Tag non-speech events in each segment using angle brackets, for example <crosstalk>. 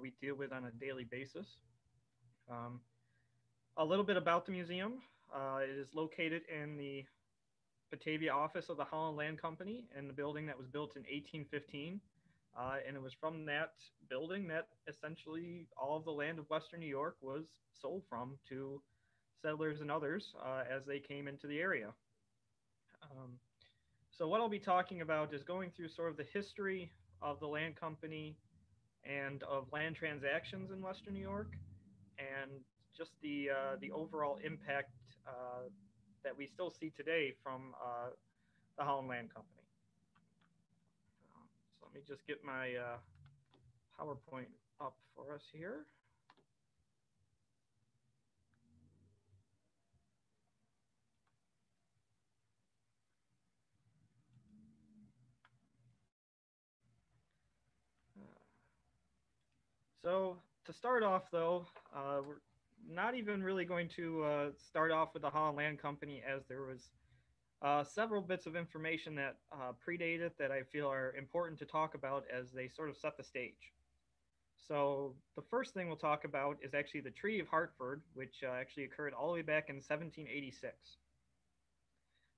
we deal with on a daily basis. Um, a little bit about the museum. Uh, it is located in the Batavia office of the Holland Land Company in the building that was built in 1815. Uh, and it was from that building that essentially all of the land of Western New York was sold from to settlers and others uh, as they came into the area. Um, so, what I'll be talking about is going through sort of the history of the land company and of land transactions in Western New York, and just the uh, the overall impact uh, that we still see today from uh, the Holland Land Company. Um, so let me just get my uh, PowerPoint up for us here. So to start off, though, uh, we're not even really going to uh, start off with the Holland Land Company, as there was uh, several bits of information that uh, it that I feel are important to talk about as they sort of set the stage. So the first thing we'll talk about is actually the Treaty of Hartford, which uh, actually occurred all the way back in 1786.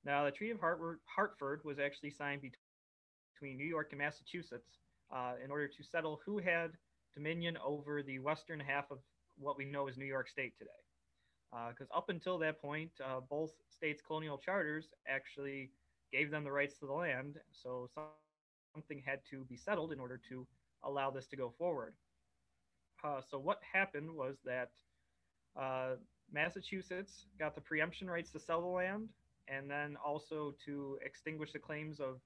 Now, the Treaty of Hartford, Hartford was actually signed between New York and Massachusetts uh, in order to settle who had dominion over the western half of what we know as New York State today. Because uh, up until that point, uh, both states' colonial charters actually gave them the rights to the land, so something had to be settled in order to allow this to go forward. Uh, so what happened was that uh, Massachusetts got the preemption rights to sell the land, and then also to extinguish the claims of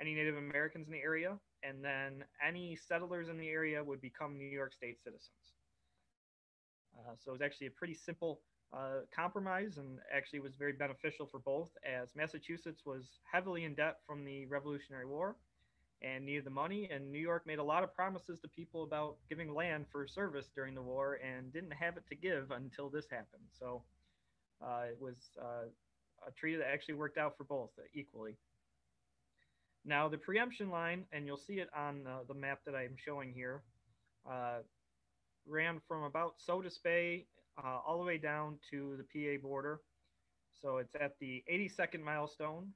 any Native Americans in the area, and then any settlers in the area would become New York State citizens. Uh, so it was actually a pretty simple uh, compromise and actually was very beneficial for both as Massachusetts was heavily in debt from the Revolutionary War and needed the money. And New York made a lot of promises to people about giving land for service during the war and didn't have it to give until this happened. So uh, it was uh, a treaty that actually worked out for both equally. Now, the preemption line, and you'll see it on the map that I'm showing here, uh, ran from about Sodus Bay uh, all the way down to the PA border. So it's at the 82nd milestone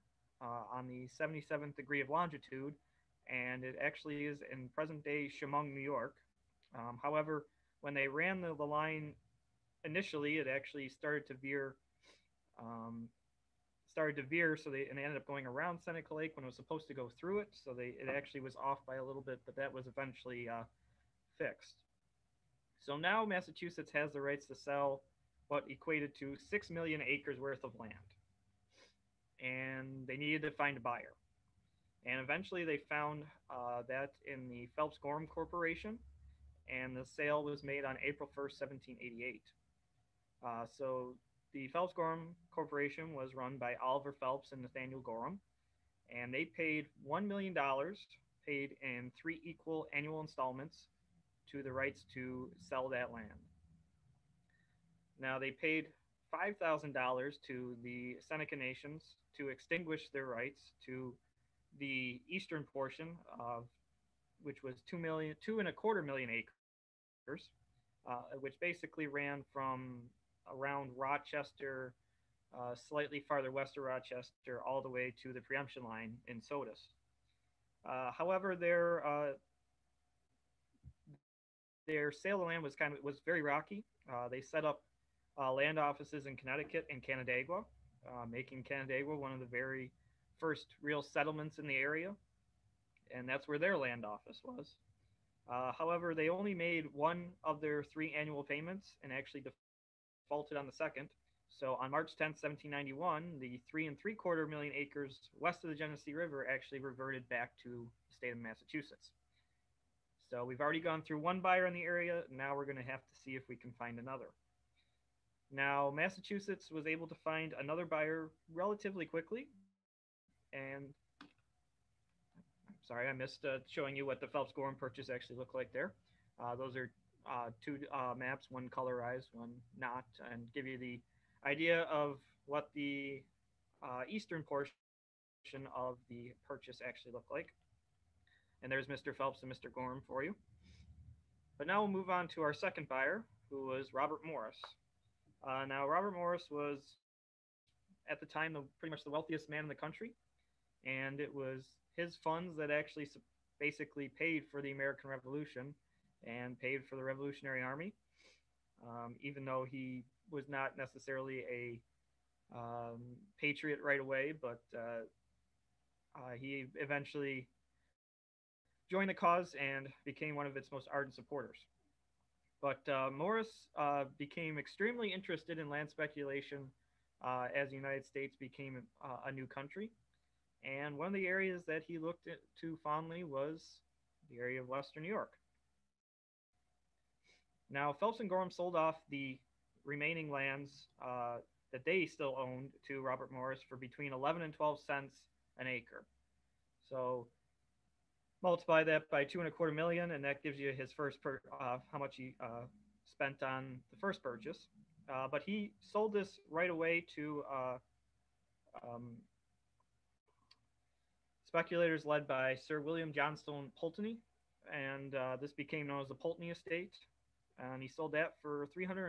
uh, on the 77th degree of longitude, and it actually is in present day Chemung, New York. Um, however, when they ran the, the line initially, it actually started to veer um, started to veer, so they and they ended up going around Seneca Lake when it was supposed to go through it. So they it actually was off by a little bit, but that was eventually uh, fixed. So now Massachusetts has the rights to sell what equated to six million acres worth of land, and they needed to find a buyer. And eventually, they found uh, that in the Phelps Gorham Corporation, and the sale was made on April 1st, 1788. Uh, so the Phelps Gorham Corporation was run by Oliver Phelps and Nathaniel Gorham, and they paid $1 million, paid in three equal annual installments to the rights to sell that land. Now, they paid $5,000 to the Seneca Nations to extinguish their rights to the eastern portion of which was two million, two and a quarter million acres, uh, which basically ran from around Rochester, uh, slightly farther west of Rochester, all the way to the preemption line in Sodus. Uh, however, their uh, their sale of land was kind of was very rocky. Uh, they set up uh, land offices in Connecticut and Canandaigua, uh, making Canandaigua one of the very first real settlements in the area, and that's where their land office was. however, they only made one of their three annual payments and actually defaulted on the second. So on March 10th, 1791, the three and three quarter million acres west of the Genesee River actually reverted back to the state of Massachusetts. So we've already gone through one buyer in the area. Now we're going to have to see if we can find another. Now, Massachusetts was able to find another buyer relatively quickly. And sorry, I missed uh, showing you what the Phelps Gorham purchase actually looked like there. Uh, those are uh, two uh, maps, one colorized, one not, and give you the idea of what the uh, eastern portion of the purchase actually looked like. And there's Mr. Phelps and Mr. Gorham for you. But now we'll move on to our second buyer, who was Robert Morris. Uh, now, Robert Morris was at the time the, pretty much the wealthiest man in the country, and it was his funds that actually basically paid for the American Revolution and paid for the Revolutionary Army. Um, even though he was not necessarily a um, patriot right away, but uh, uh, he eventually joined the cause and became one of its most ardent supporters. But uh, Morris uh, became extremely interested in land speculation uh, as the United States became uh, a new country. And one of the areas that he looked to fondly was the area of Western New York. Now, Phelps and Gorham sold off the remaining lands uh, that they still owned to Robert Morris for between 11 and 12 cents an acre. So multiply that by two and a quarter million, and that gives you his first per uh, how much he uh, spent on the first purchase. Uh, but he sold this right away to uh, um, speculators led by Sir William Johnstone Pulteney, and uh, this became known as the Pulteney Estate. And he sold that for three hundred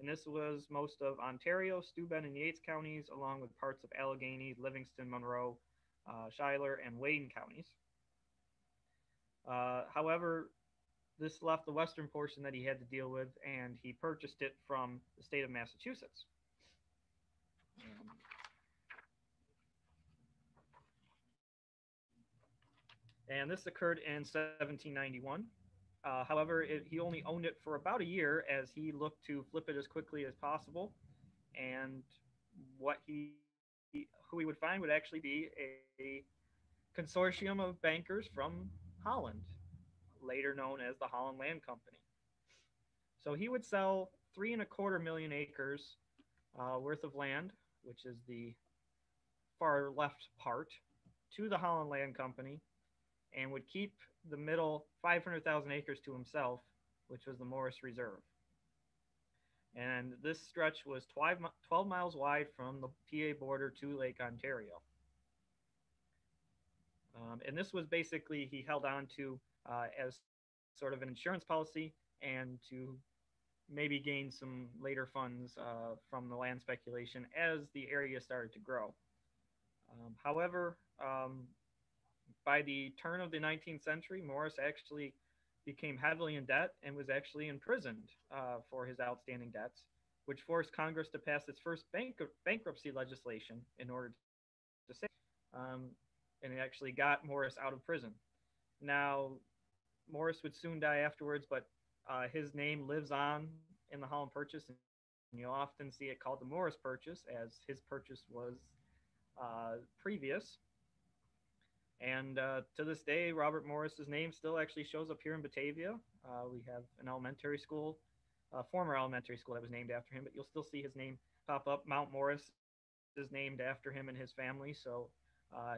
and this was most of Ontario, Steuben, and Yates counties, along with parts of Allegany, Livingston, Monroe, uh, Schuyler, and Wayne counties. Uh, however, this left the western portion that he had to deal with, and he purchased it from the state of Massachusetts. And this occurred in 1791. Uh, however, it, he only owned it for about a year as he looked to flip it as quickly as possible. And what he who we would find would actually be a, a consortium of bankers from Holland, later known as the Holland Land Company. So he would sell three and a quarter million acres uh, worth of land, which is the far left part, to the Holland Land Company, and would keep the middle 500,000 acres to himself, which was the Morris Reserve and this stretch was 12, 12 miles wide from the PA border to Lake Ontario. Um, and this was basically he held on to uh, as sort of an insurance policy and to maybe gain some later funds uh, from the land speculation as the area started to grow. Um, however, um, by the turn of the 19th century, Morris actually became heavily in debt and was actually imprisoned uh, for his outstanding debts, which forced Congress to pass its first bank- bankruptcy legislation in order to save. Um, and it actually got Morris out of prison. Now, Morris would soon die afterwards, but uh, his name lives on in the Holland Purchase, and you'll often see it called the Morris Purchase, as his purchase was uh, previous. And uh, to this day, Robert Morris's name still actually shows up here in Batavia. Uh, we have an elementary school, a former elementary school that was named after him, but you'll still see his name pop up. Mount Morris is named after him and his family. So uh,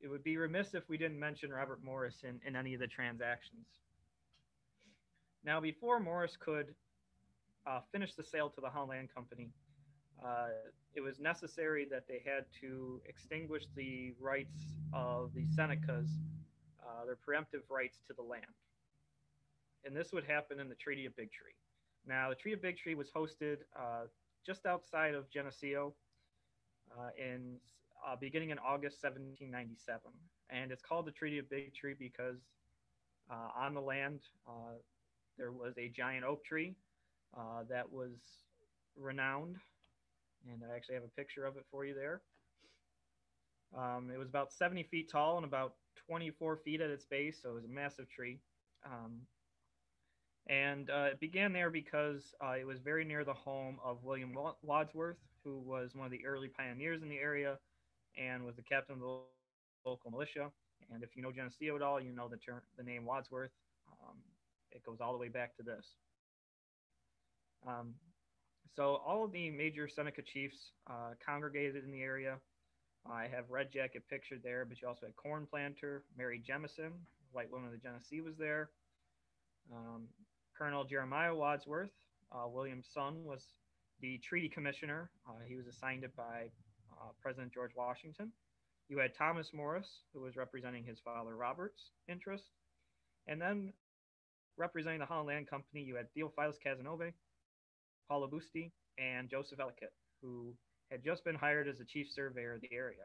it would be remiss if we didn't mention Robert Morris in, in any of the transactions. Now, before Morris could uh, finish the sale to the Holland Land Company, uh, it was necessary that they had to extinguish the rights of the Senecas, uh, their preemptive rights to the land. And this would happen in the Treaty of Big Tree. Now, the Treaty of Big Tree was hosted uh, just outside of Geneseo uh, in uh, beginning in August 1797. And it's called the Treaty of Big Tree because uh, on the land there was a giant oak tree that was renowned and I actually have a picture of it for you there. Um, it was about 70 feet tall and about 24 feet at its base, so it was a massive tree. Um, and uh, it began there because uh, it was very near the home of William Wadsworth, who was one of the early pioneers in the area and was the captain of the local militia. And if you know Geneseo at all, you know the, term, the name Wadsworth. Um, it goes all the way back to this. Um, so all of the major Seneca chiefs uh, congregated in the area. I have Red Jacket pictured there, but you also had Corn Planter, Mary Jemison, White Woman of the Genesee was there. Um, Colonel Jeremiah Wadsworth, uh, William's son, was the treaty commissioner. Uh, he was assigned it by uh, President George Washington. You had Thomas Morris, who was representing his father Robert's interest. And then representing the Holland Land Company, you had Theophilus Cazenove, Paolo Busti, and Joseph Ellicott, who had just been hired as the chief surveyor of the area.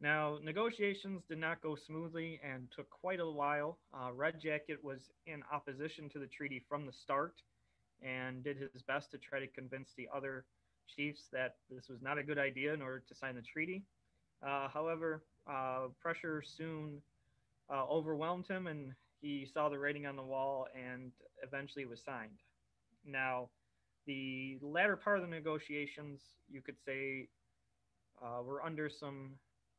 Now, negotiations did not go smoothly and took quite a while. Uh, Red Jacket was in opposition to the treaty from the start and did his best to try to convince the other chiefs that this was not a good idea in order to sign the treaty. Uh, however, uh, pressure soon uh, overwhelmed him and he saw the writing on the wall and eventually was signed. Now, the latter part of the negotiations, you could say, uh, were under some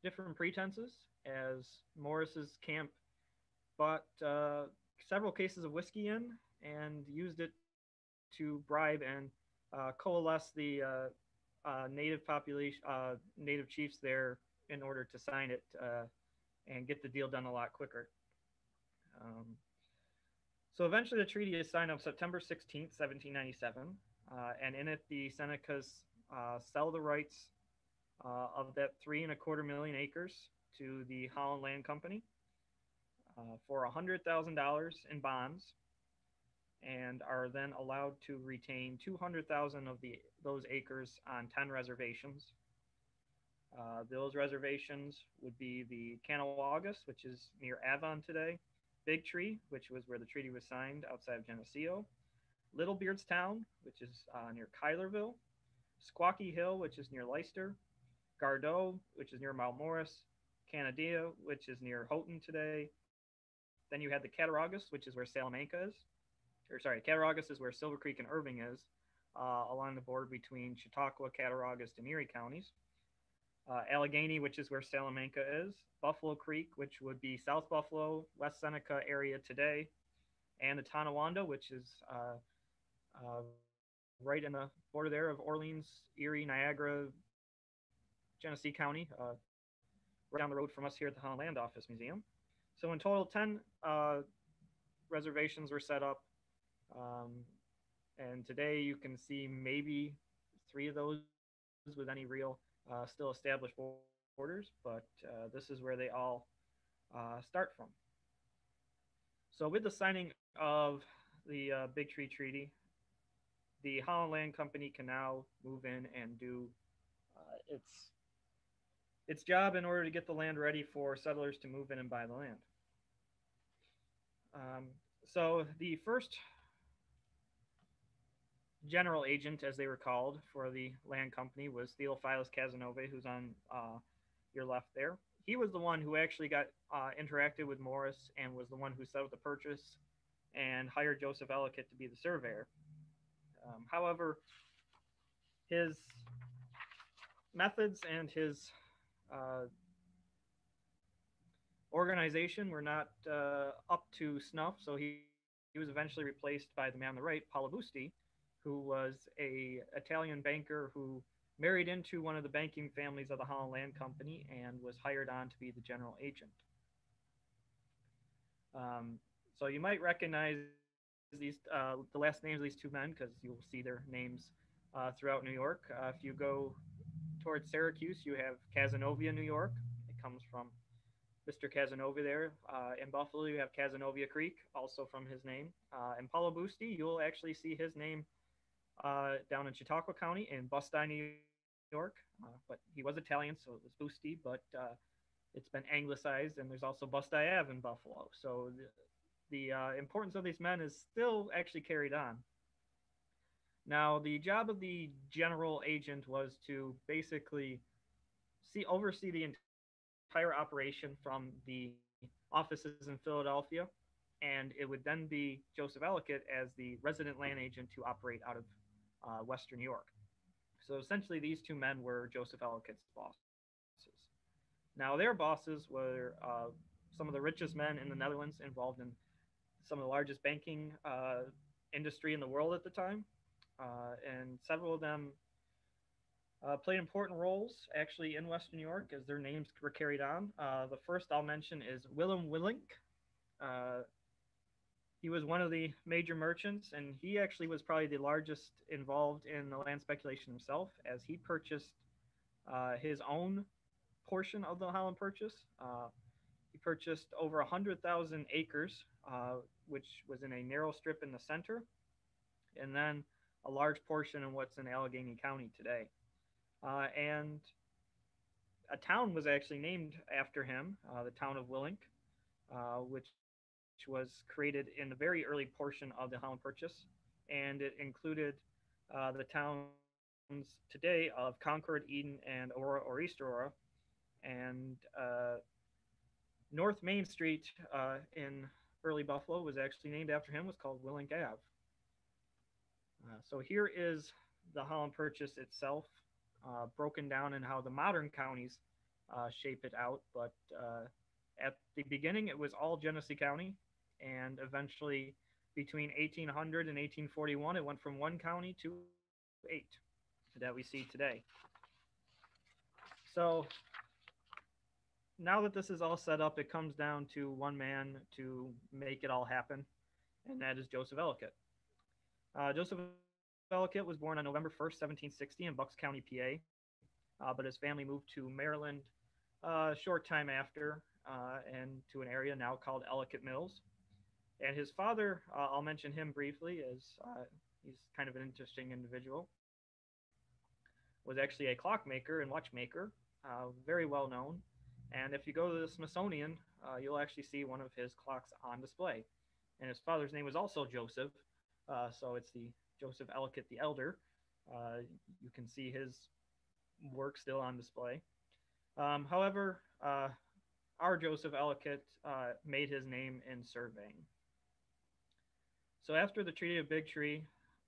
different pretenses, as Morris's camp bought uh, several cases of whiskey in and used it to bribe and uh, coalesce the uh, uh, native population, uh, native chiefs there in order to sign it and get the deal done a lot quicker. Um, so eventually, the treaty is signed on September 16, 1797, and in it, the Senecas sell the rights uh, of that three and a quarter million acres to the Holland Land Company uh, for $100,000 in bonds and are then allowed to retain 200,000 of the those acres on 10 reservations. Uh, those reservations would be the Canawaugus, which is near Avon today, Big Tree, which was where the treaty was signed outside of Geneseo, Little Beardstown, which is uh, near Cuylerville, Squakie Hill, which is near Leicester, Gardeau, which is near Mount Morris, Caneadea, which is near Houghton today. Then you had the Cattaraugus, which is where Salamanca is. Or sorry, Cattaraugus is where Silver Creek and Irving is, uh, along the border between Chautauqua, Cattaraugus, and Erie counties. Uh, Allegany, which is where Salamanca is. Buffalo Creek, which would be South Buffalo, West Seneca area today. And the Tonawanda, which is uh, uh right in the border there of Orleans, Erie, Niagara, Genesee County, uh, right down the road from us here at the Holland Land Office Museum. So in total, 10 uh, reservations were set up. Um, and today you can see maybe three of those with any real uh, still established borders, but uh, this is where they all uh, start from. So with the signing of the uh, Big Tree Treaty, the Holland Land Company can now move in and do its its job in order to get the land ready for settlers to move in and buy the land. Um, so the first general agent, as they were called, for the land company was Theophilus Cazenove, who's on uh, your left there. He was the one who actually got uh, interacted with Morris and was the one who settled the purchase and hired Joseph Ellicott to be the surveyor. Um, however, his methods and his uh, organization were not uh, up to snuff, so he, he was eventually replaced by the man on the right, Paolo Busti, who was a Italian banker who married into one of the banking families of the Holland Land Company and was hired on to be the general agent. Um, so you might recognize these uh, the last names of these two men because you'll see their names uh, throughout New York. Uh, if you go towards Syracuse, you have Cazenovia, New York. It comes from Mr. Cazenove there. Uh, in Buffalo, you have Cazenovia Creek, also from his name. Uh, in Paolo Busti, you'll actually see his name uh, down in Chautauqua County in Busti, New York. Uh, but he was Italian, so it was Busti, but uh, it's been anglicized, and there's also Busti Ave in Buffalo. So the, the uh, importance of these men is still actually carried on. Now, the job of the general agent was to basically see oversee the entire operation from the offices in Philadelphia, and it would then be Joseph Ellicott as the resident land agent to operate out of uh, Western New York. So essentially, these two men were Joseph Ellicott's bosses. Now, their bosses were uh, some of the richest men in the Netherlands, involved in some of the largest banking uh, industry in the world at the time uh, and several of them uh, played important roles actually in Western New York as their names were carried on. Uh, the first I'll mention is Willem Willink. Uh, he was one of the major merchants, and he actually was probably the largest involved in the land speculation himself, as he purchased uh, his own portion of the Holland Purchase. Uh, he purchased over 100,000 acres which was in a narrow strip in the center, and then a large portion of what's in Allegany County today. Uh, and a town was actually named after him, uh, the town of Willink, uh, which, which was created in the very early portion of the Holland Purchase, and it included uh, the towns today of Concord, Eden, and Aurora or East Aurora, and uh, North Main Street uh, in early Buffalo was actually named after him. was called Willink Ave. Uh, so here is the Holland Purchase itself, uh, broken down in how the modern counties uh, shape it out. But at the beginning, it was all Genesee County, and eventually, between 1800 and 1841, it went from one county to eight that we see today. So now that this is all set up, it comes down to one man to make it all happen, and that is Joseph Ellicott. Uh, Joseph Ellicott was born on November 1st, 1760, in Bucks County, PA, uh, but his family moved to Maryland uh, a short time after uh, and to an area now called Ellicott Mills. And his father, uh, I'll mention him briefly, as uh, he's kind of an interesting individual, was actually a clockmaker and watchmaker, very well known. And if you go to the Smithsonian, uh, you'll actually see one of his clocks on display. And his father's name was also Joseph, uh, so it's the Joseph Ellicott the Elder. Uh, you can see his work still on display. Um, however, uh, our Joseph Ellicott uh, made his name in surveying. So after the Treaty of Big Tree,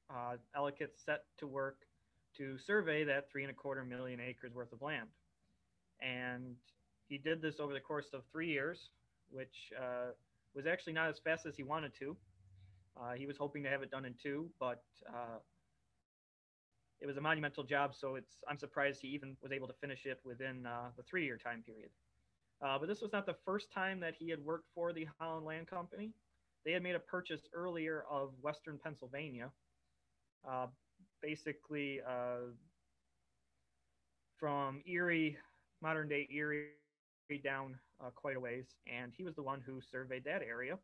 uh, Ellicott set to work to survey that three and a quarter million acres worth of land. And he did this over the course of three years, which uh, was actually not as fast as he wanted to. Uh, he was hoping to have it done in two, but uh, it was a monumental job, so it's I'm surprised he even was able to finish it within uh, the three-year time period. Uh, but this was not the first time that he had worked for the Holland Land Company. They had made a purchase earlier of Western Pennsylvania, uh, basically from Erie, modern day Erie down uh, quite a ways, and he was the one who surveyed that area.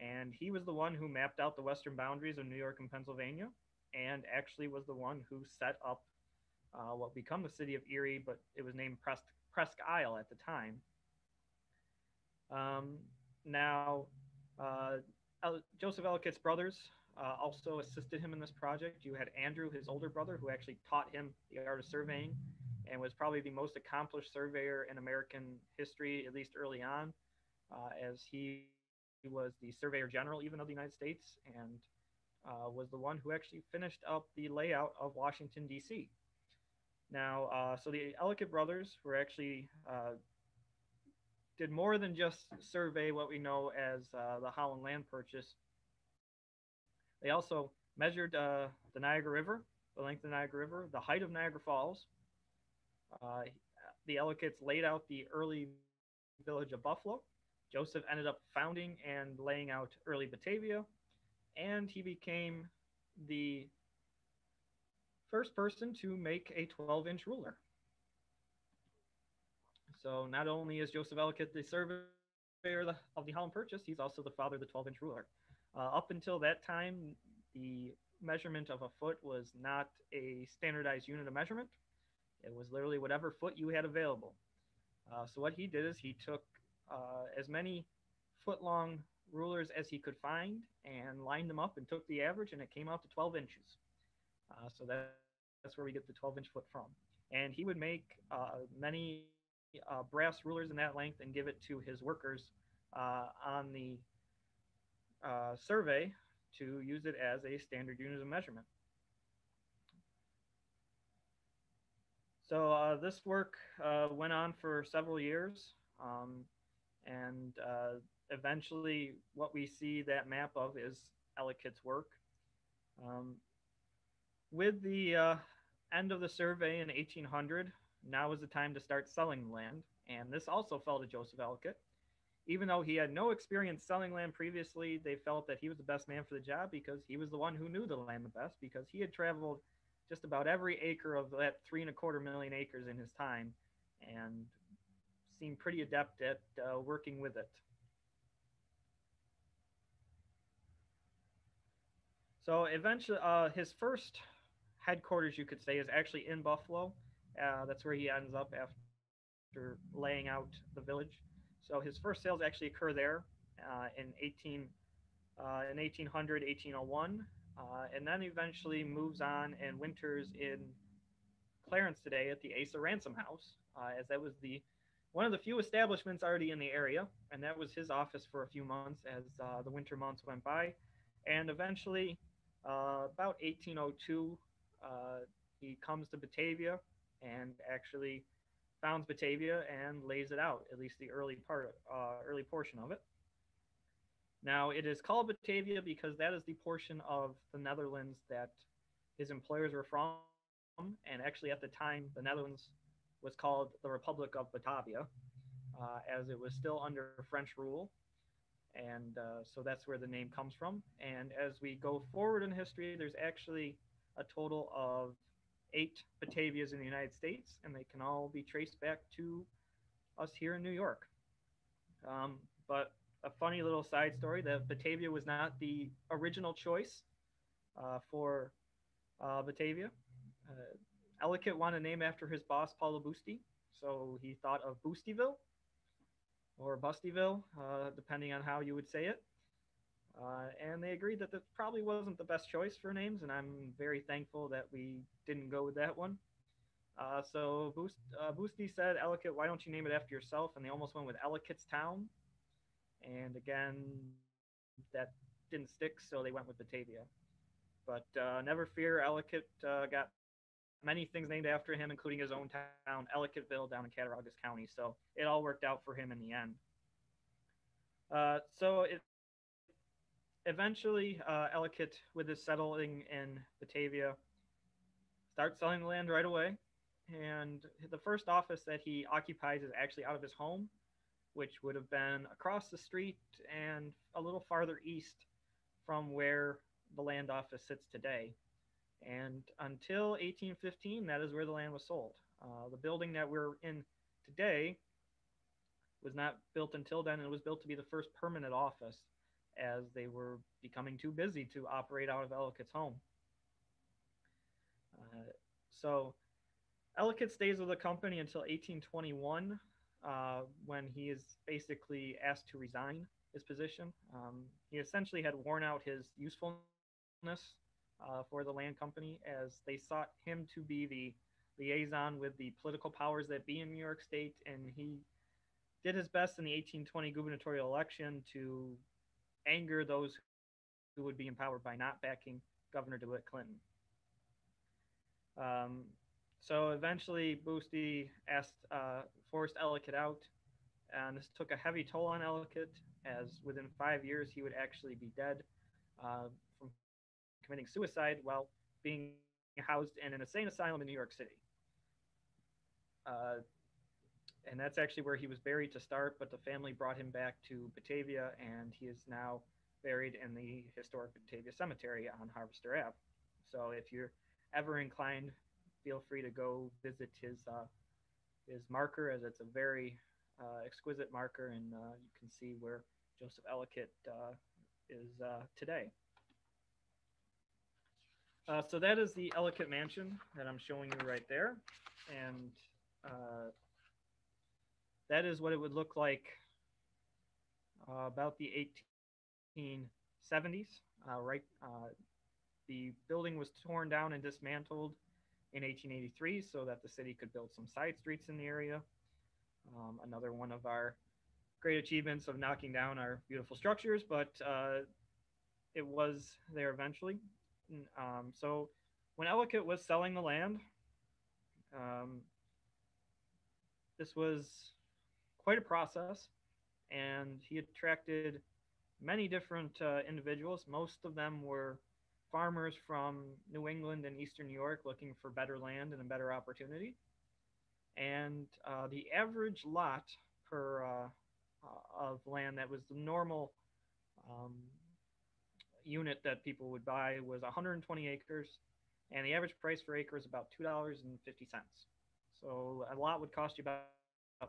And he was the one who mapped out the western boundaries of New York and Pennsylvania, and actually was the one who set up uh, what become the city of Erie, but it was named Presque, Isle at the time. Um, now, uh, Joseph Ellicott's brothers uh, also assisted him in this project. You had Andrew, his older brother, who actually taught him the art of surveying and was probably the most accomplished surveyor in American history, at least early on, uh, as he was the surveyor general even of the United States and uh, was the one who actually finished up the layout of Washington, D.C. Now, uh, so the Ellicott brothers were actually uh, did more than just survey what we know as uh, the Holland land purchase. They also measured uh, the Niagara River, the length of the Niagara River, the height of Niagara Falls, uh, the Ellicotts laid out the early village of Buffalo. Joseph ended up founding and laying out early Batavia, and he became the first person to make a 12 inch ruler. So not only is Joseph Ellicott the surveyor of the Holland Purchase, he's also the father of the 12 inch ruler. Uh, up until that time, the measurement of a foot was not a standardized unit of measurement. It was literally whatever foot you had available. Uh, so what he did is he took uh, as many foot long rulers as he could find and lined them up and took the average and it came out to 12 inches. Uh, so that, that's where we get the 12 inch foot from. And he would make uh, many uh, brass rulers in that length and give it to his workers uh, on the uh, survey to use it as a standard unit of measurement. So uh, this work uh, went on for several years, um, and uh, eventually, what we see that map of is Ellicott's work. Um, with the uh, end of the survey in 1800, now was the time to start selling land, and this also fell to Joseph Ellicott. Even though he had no experience selling land previously, they felt that he was the best man for the job because he was the one who knew the land the best because he had traveled just about every acre of that three and a quarter million acres in his time and seemed pretty adept at uh, working with it. So eventually, uh, his first headquarters, you could say, is actually in Buffalo. Uh, that's where he ends up after laying out the village. So his first sales actually occur there uh, in 18 uh, in 1800, 1801, uh, and then eventually moves on and winters in Clarence today at the Asa Ransom House, uh, as that was the one of the few establishments already in the area, and that was his office for a few months as uh, the winter months went by, and eventually, about 1802, uh, he comes to Batavia and actually founds Batavia and lays it out, at least the early part, early portion of it. Now, it is called Batavia because that is the portion of the Netherlands that his employers were from. And actually, at the time, the Netherlands was called the Republic of Batavia, uh, as it was still under French rule. And uh, so that's where the name comes from. And as we go forward in history, there's actually a total of eight Batavias in the United States, and they can all be traced back to us here in New York. Um, but a funny little side story that Batavia was not the original choice uh, for uh, Batavia. Uh, Ellicott wanted to name after his boss, Paolo Busti, so he thought of Boostyville or Bustyville, uh, depending on how you would say it. Uh, and they agreed that that probably wasn't the best choice for names, and I'm very thankful that we didn't go with that one. Uh, so Boost, uh, Boosty said, Ellicott, why don't you name it after yourself? And they almost went with Ellicott's Town, and again, that didn't stick, so they went with Batavia. But uh, never fear, Ellicott uh, got many things named after him, including his own town, Ellicottville, down in Cattaraugus County. So it all worked out for him in the end. Uh, so it eventually, uh, Ellicott, with his settling in Batavia, starts selling the land right away. And the first office that he occupies is actually out of his home which would have been across the street and a little farther east from where the land office sits today. And until 1815, that is where the land was sold. Uh, the building that we're in today was not built until then, and it was built to be the first permanent office as they were becoming too busy to operate out of Ellicott's home. Uh, so Ellicott stays with the company until 1821 uh, when he is basically asked to resign his position. Um, he essentially had worn out his usefulness uh, for the land company as they sought him to be the liaison with the political powers that be in New York State, and he did his best in the 1820 gubernatorial election to anger those who would be empowered by not backing Governor DeWitt Clinton. Um, so eventually, Boosty asked, uh, forced Ellicott out, and this took a heavy toll on Ellicott, as within five years he would actually be dead uh, from committing suicide while being housed in an insane asylum in New York City. Uh, and that's actually where he was buried to start, but the family brought him back to Batavia, and he is now buried in the historic Batavia Cemetery on Harvester Ave. So if you're ever inclined feel free to go visit his uh, his marker, as it's a very uh, exquisite marker, and uh, you can see where Joseph Ellicott uh, is uh, today. Uh, so that is the Ellicott Mansion that I'm showing you right there, and that is what it would look like about the 1870s. right, the building was torn down and dismantled in 1883 so that the city could build some side streets in the area. Um, another one of our great achievements of knocking down our beautiful structures, but uh, it was there eventually. Um, so when Ellicott was selling the land, um, this was quite a process, and he attracted many different uh, individuals. Most of them were farmers from New England and Eastern New York looking for better land and a better opportunity. And uh, the average lot per uh, uh, of land that was the normal um, unit that people would buy was 120 acres, and the average price per acre is about two dollars and fifty cents. So a lot would cost you about,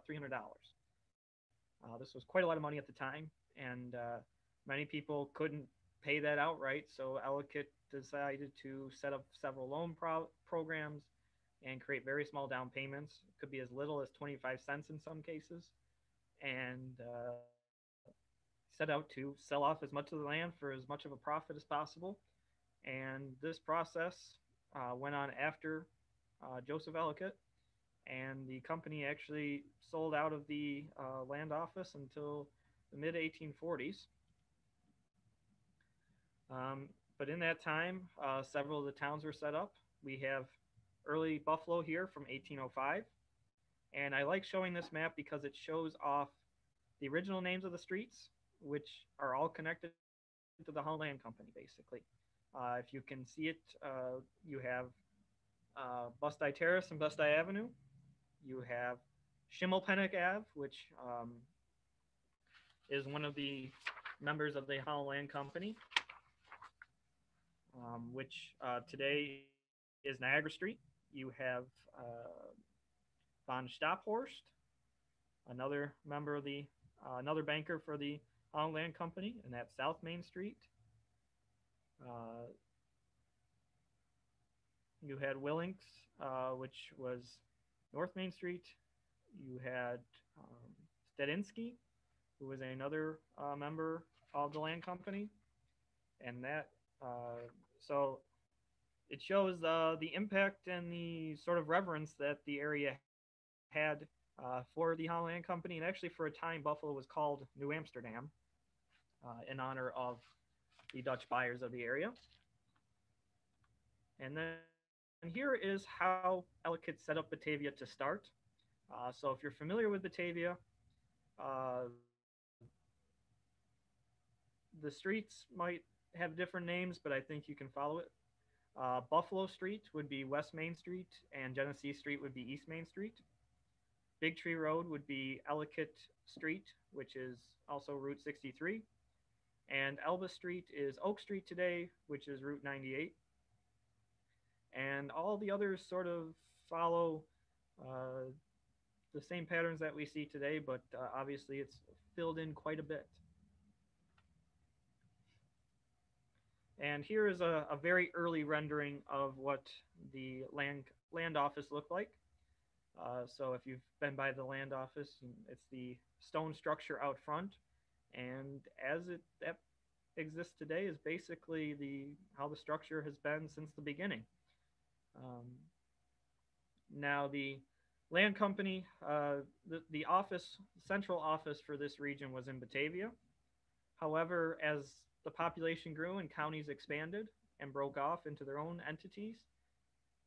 three hundred dollars. Uh, this was quite a lot of money at the time, and uh, many people couldn't pay that outright. So Ellicott decided to set up several loan pro- programs and create very small down payments. It could be as little as 25 cents in some cases. And uh, set out to sell off as much of the land for as much of a profit as possible. And this process uh, went on after uh, Joseph Ellicott, and the company actually sold out of the uh, land office until the mid 1840s. Um, but in that time, uh, several of the towns were set up. We have early Buffalo here from 1805. And I like showing this map because it shows off the original names of the streets, which are all connected to the Holland Land Company, basically. Uh, if you can see it, uh, you have uh, Busti Terrace and Busti Avenue. You have Schimmelpenninck Ave, which um, is one of the members of the Holland Land Company, um, which uh, today is Niagara Street. You have uh, Von Staphorst, another member of the, uh, another banker for the Holland Land Company, and that's South Main Street. Uh, you had Willings, uh, which was North Main Street. You had um, Stedinsky, who was another uh, member of the land company, and that uh, so it shows uh, the impact and the sort of reverence that the area had uh, for the Holland Land Company, and actually for a time Buffalo was called New Amsterdam uh, in honor of the Dutch buyers of the area. And then here is how Ellicott set up Batavia to start. Uh, so if you're familiar with Batavia, uh, the streets might have different names, but I think you can follow it. Uh, Buffalo Street would be West Main Street, and Genesee Street would be East Main Street. Big Tree Road would be Ellicott Street, which is also Route 63. And Elba Street is Oak Street today, which is Route 98. And all the others sort of follow uh, the same patterns that we see today, but uh, obviously it's filled in quite a bit. And here is a, a, very early rendering of what the land, land office looked like. Uh, so if you've been by the land office, it's the stone structure out front. And as it exists today is basically the how the structure has been since the beginning. Um, now the land company, uh, the, the office, central office for this region was in Batavia. However, as the population grew and counties expanded and broke off into their own entities,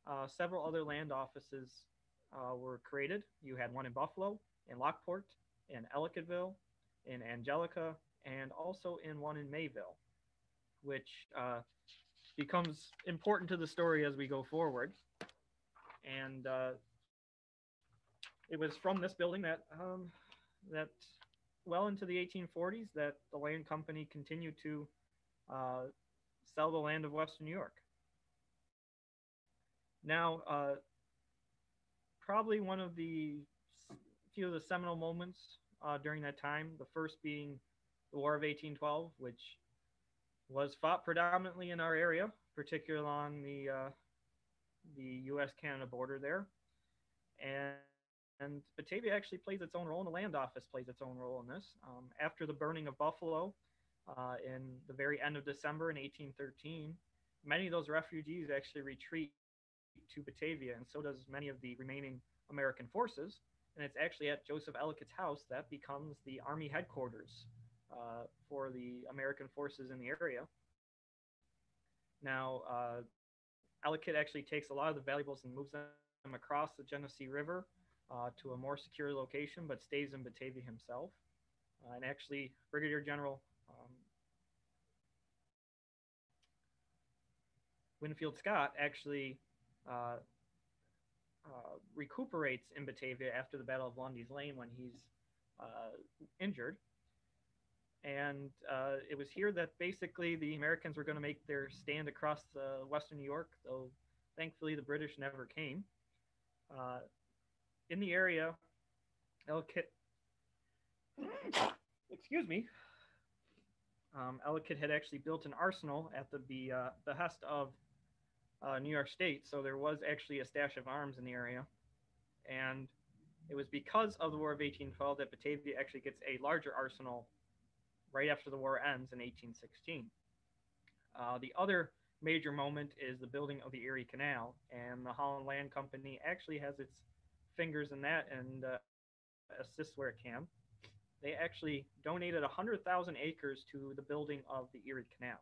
uh, several other land offices uh, were created. You had one in Buffalo, in Lockport, in Ellicottville, in Angelica, and also in one in Mayville, which uh, becomes important to the story as we go forward. And uh, it was from this building that um, that well into the 1840s that the land company continued to uh, sell the land of Western New York. Now, uh, probably one of the few of the seminal moments uh, during that time, the first being the War of 1812, which was fought predominantly in our area, particularly along the uh, the U.S.-Canada border there, and and Batavia actually plays its own role, and the land office plays its own role in this. Um, after the burning of Buffalo uh, in the very end of December in 1813, many of those refugees actually retreat to Batavia, and so does many of the remaining American forces. And it's actually at Joseph Ellicott's house that becomes the Army headquarters uh, for the American forces in the area. Now, uh, actually takes a lot of the valuables and moves them across the Genesee River uh, to a more secure location, but stays in Batavia himself. Uh, and actually, Brigadier General um, Winfield Scott actually uh, uh, recuperates in Batavia after the Battle of Lundy's Lane when he's uh, injured. And uh, it was here that basically the Americans were going to make their stand across Western New York, though thankfully the British never came. Uh, in the area, Ellicott, <coughs> excuse me, um, Ellicott had actually built an arsenal at the be, uh, behest of uh, New York State, so there was actually a stash of arms in the area. And it was because of the War of 1812 that Batavia actually gets a larger arsenal right after the war ends in 1816. Uh, the other major moment is the building of the Erie Canal, and the Holland Land Company actually has its fingers in that and uh, assists where it can. They actually donated 100,000 acres to the building of the Erie Canal.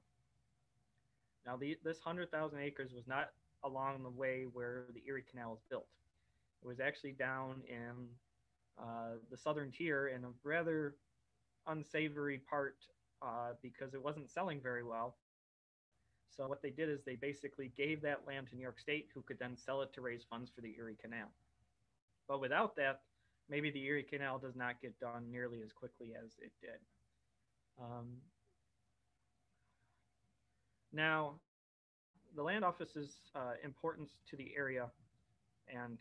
Now, the, this 100,000 acres was not along the way where the Erie Canal was built. It was actually down in uh, the southern tier in a rather unsavory part uh, because it wasn't selling very well. So what they did is they basically gave that land to New York State, who could then sell it to raise funds for the Erie Canal. But without that, maybe the Erie Canal does not get done nearly as quickly as it did. Um, now, the land office's uh, importance to the area, and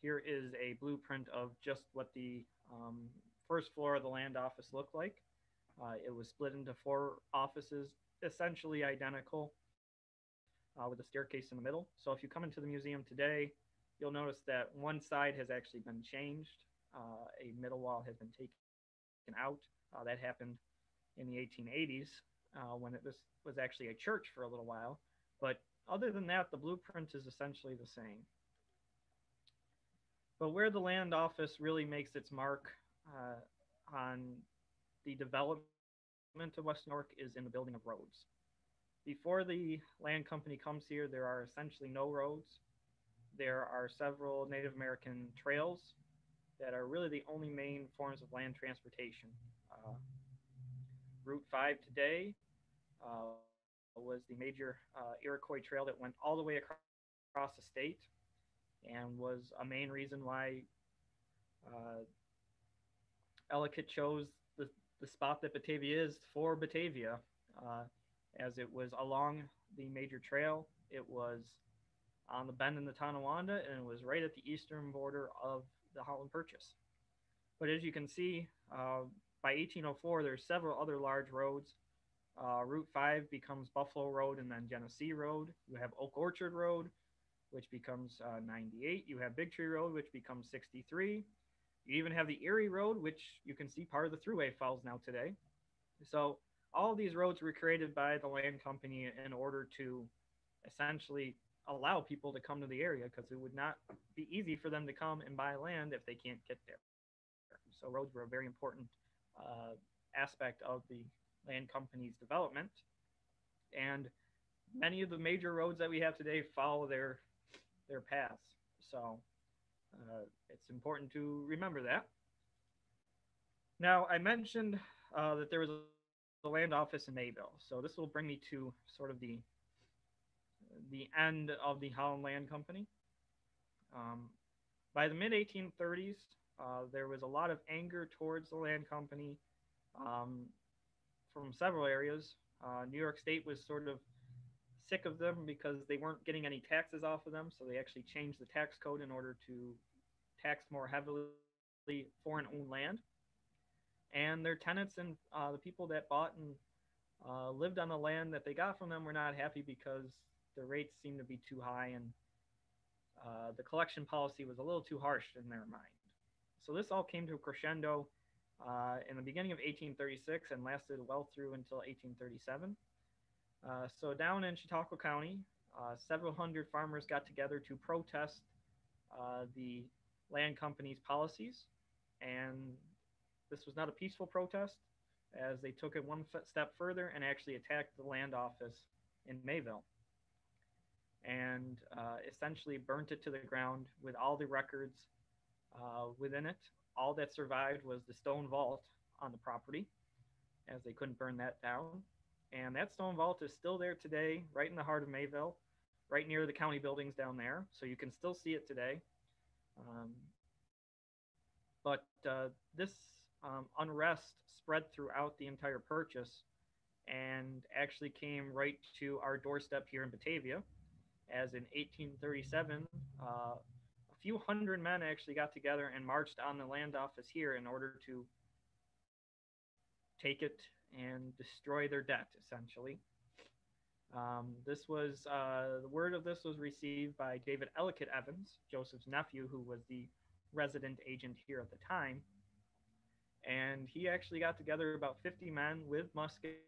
here is a blueprint of just what the um, first floor of the land office looked like. Uh, it was split into four offices, essentially identical, uh, with a staircase in the middle. So if you come into the museum today, you'll notice that one side has actually been changed. Uh, a middle wall has been taken out. Uh, that happened in the 1880s uh, when it was, was actually a church for a little while. But other than that, the blueprint is essentially the same. But where the land office really makes its mark uh, on the development of West York is in the building of roads. Before the land company comes here, there are essentially no roads. There are several Native American trails that are really the only main forms of land transportation. Uh, Route 5 today uh, was the major uh, Iroquois trail that went all the way across, across the state and was a main reason why uh, Ellicott chose the, the spot that Batavia is for Batavia, uh, as it was along the major trail. It was on the bend in the Tonawanda, and it was right at the eastern border of the Holland Purchase. But as you can see, uh, by 1804, there's several other large roads. Uh, Route 5 becomes Buffalo Road and then Genesee Road. You have Oak Orchard Road, which becomes uh, 98. You have Big Tree Road, which becomes 63. You even have the Erie Road, which you can see part of the Thruway Fells now today. So all of these roads were created by the land company in order to essentially allow people to come to the area because it would not be easy for them to come and buy land if they can't get there. So roads were a very important uh, aspect of the land company's development. And many of the major roads that we have today follow their their paths. So uh, it's important to remember that. Now, I mentioned uh, that there was a land office in Mayville. So this will bring me to sort of the the end of the Holland Land Company. Um, by the mid 1830s, uh, there was a lot of anger towards the land company um, from several areas. Uh, New York State was sort of sick of them because they weren't getting any taxes off of them, so they actually changed the tax code in order to tax more heavily foreign owned land. And their tenants and uh, the people that bought and uh, lived on the land that they got from them were not happy because the rates seemed to be too high and uh, the collection policy was a little too harsh in their mind. So this all came to a crescendo uh, in the beginning of 1836 and lasted well through until 1837. Uh, so down in Chautauqua County, uh, several hundred farmers got together to protest uh, the land company's policies. And this was not a peaceful protest, as they took it one step further and actually attacked the land office in Mayville and uh, essentially burnt it to the ground with all the records uh, within it. All that survived was the stone vault on the property, as they couldn't burn that down. And that stone vault is still there today, right in the heart of Mayville, right near the county buildings down there. So you can still see it today. Um, but uh, this um, unrest spread throughout the entire purchase and actually came right to our doorstep here in Batavia. As in 1837, uh, a few hundred men actually got together and marched on the land office here in order to take it and destroy their debt, essentially. Um, this was uh, the word of this was received by David Ellicott Evans, Joseph's nephew, who was the resident agent here at the time. And he actually got together about 50 men with muskets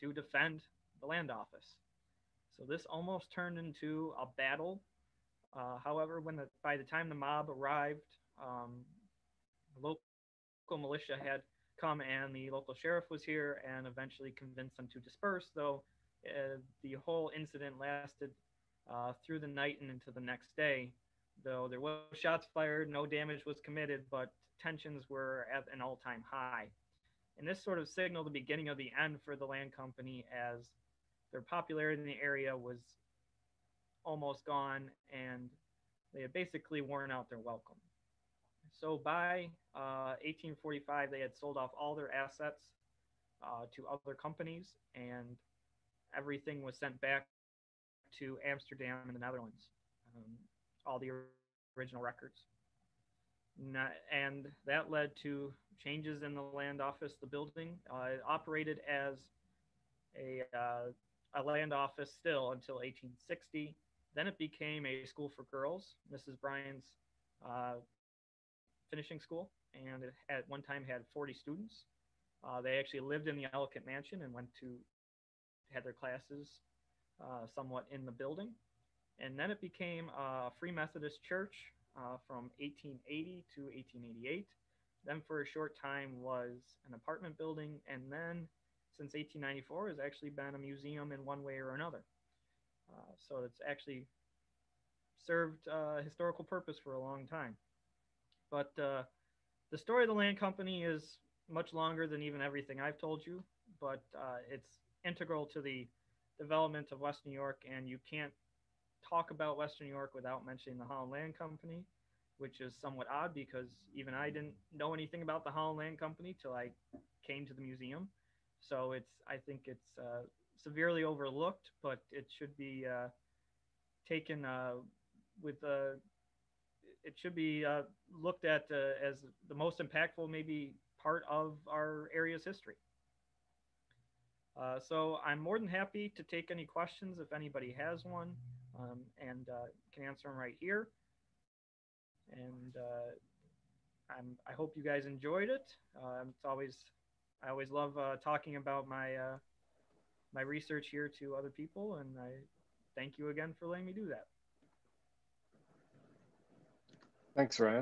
to defend the land office. So this almost turned into a battle. Uh, however, when the, by the time the mob arrived, um, local militia had come and the local sheriff was here and eventually convinced them to disperse, though uh, the whole incident lasted uh, through the night and into the next day. Though there was shots fired, no damage was committed, but tensions were at an all-time high. And this sort of signaled the beginning of the end for the land company as their popularity in the area was almost gone and they had basically worn out their welcome. So by uh, 1845, they had sold off all their assets uh, to other companies and everything was sent back to Amsterdam in the Netherlands. Um, all the original records. And that led to changes in the land office. The building uh, operated as a, uh, a land office still until 1860. Then it became a school for girls, Mrs. Bryan's uh, finishing school, and it at one time had 40 students. Uh, they actually lived in the Ellicott Mansion and went to had their classes uh, somewhat in the building. And then it became a Free Methodist Church uh, from 1880 to 1888. Then for a short time was an apartment building, and then since 1894 has actually been a museum in one way or another. Uh, so it's actually served a historical purpose for a long time. But uh, the story of the land company is much longer than even everything I've told you, but uh, it's integral to the development of West New York, and you can't talk about Western New York without mentioning the Holland Land Company, which is somewhat odd because even I didn't know anything about the Holland Land Company till I came to the museum. So it's I think it's uh, severely overlooked, but it should be uh, taken uh, with uh, it should be uh, looked at uh, as the most impactful maybe part of our area's history. so I'm more than happy to take any questions if anybody has one um, and uh, can answer them right here. And uh, I'm, I hope you guys enjoyed it. Uh, it's always, I always love uh, talking about my uh, my research here to other people, and I thank you again for letting me do that. Thanks, Ryan.